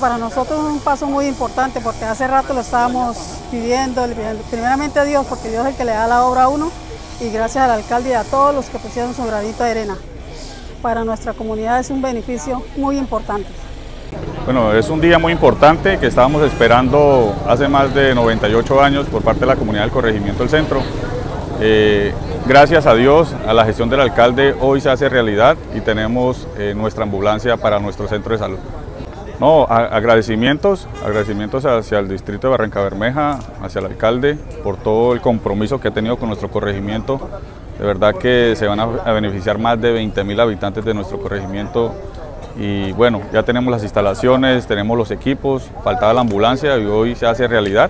Para nosotros es un paso muy importante porque hace rato lo estábamos pidiendo, primeramente a Dios, porque Dios es el que le da la obra a uno, y gracias al alcalde y a todos los que pusieron su granito de arena. Para nuestra comunidad es un beneficio muy importante. Bueno, es un día muy importante que estábamos esperando hace más de 98 años por parte de la comunidad del corregimiento del centro. Eh, gracias a Dios, a la gestión del alcalde, hoy se hace realidad y tenemos eh, nuestra ambulancia para nuestro centro de salud. No, agradecimientos, agradecimientos hacia el distrito de Barranca Bermeja, hacia el alcalde, por todo el compromiso que ha tenido con nuestro corregimiento. De verdad que se van a, beneficiar más de 20 mil habitantes de nuestro corregimiento y bueno, ya tenemos las instalaciones, tenemos los equipos, faltaba la ambulancia y hoy se hace realidad.